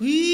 In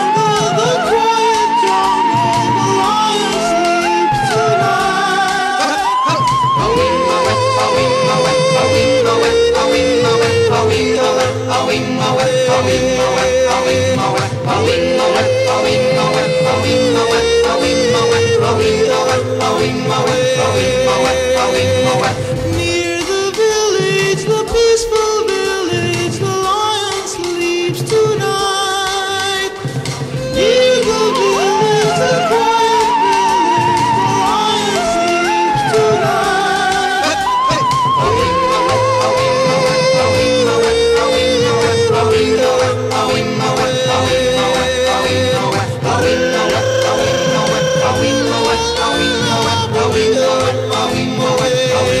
away. Amém.